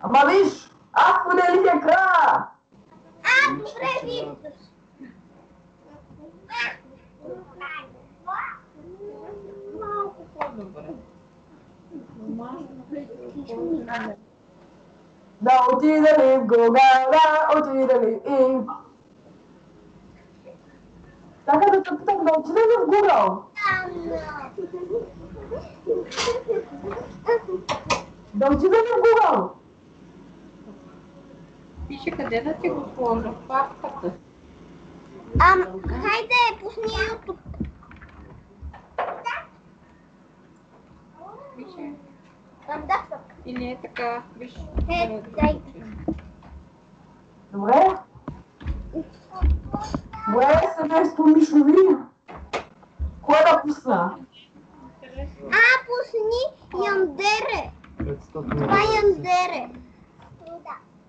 Amalish, afudeli kekra. Atos previstos. Não tira-lhe, gogara, o tira-lhe, e... Tá, não tira-lhe, Google. Да отида ли в Google? Пише къде да ти го сложа? В папката. Ам, хайде, пусни YouTube. Пише. Там да. И не е така. Виж. Е, дай. Добре. Добре, сега изпомиш. Кой да пусна? I am there.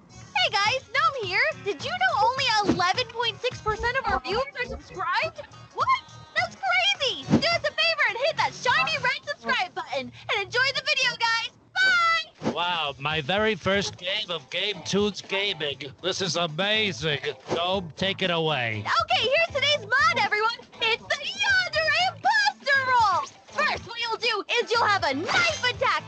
Hey guys, Gnome here. Did you know only 11.6% of our viewers are subscribed? What? That's crazy! Do us a favor and hit that shiny red subscribe button and enjoy the video, guys! Bye! Wow, my very first game of GameToons Gaming. This is amazing. Gnome, take it away. Okay, here's today's mod, everyone. It's the Yandere Imposter Role! First, what you'll do is you'll have a knife attack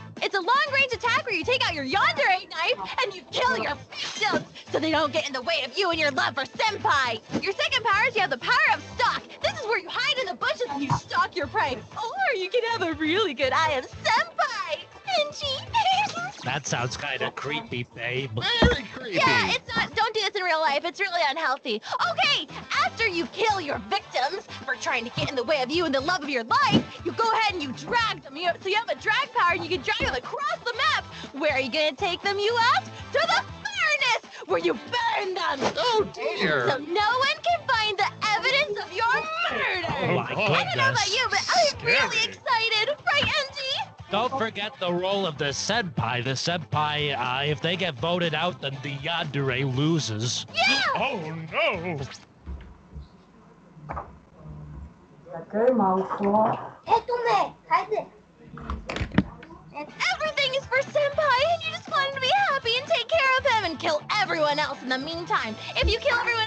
you take out your Yandere knife and you kill your victims so they don't get in the way of you and your love for Senpai. Your second power is you have the power of stalk. This is where you hide in the bushes and you stalk your prey. Or you can have a really good eye of Senpai. Pinchy. That sounds kind of creepy, babe. Very creepy. Yeah, it's not. Don't do this in real life. It's really unhealthy. Okay, after you kill your victims for trying to get in the way of you and the love of your life, you go ahead and you drag them. You, so you have a drag power, and you can drag them across the map. Where are you gonna take them, you ask? To the furnace, where you burn them. Oh dear. So no one can find the evidence of your oh, murder. Oh my I don't know about you, but I'm really excited, right, Angie? Don't forget the role of the senpai. The senpai, uh, if they get voted out, then the yandere loses. Yeah! Oh no! And everything is for Senpai, and you just want to be happy and take care of him and kill everyone else in the meantime. If you kill everyone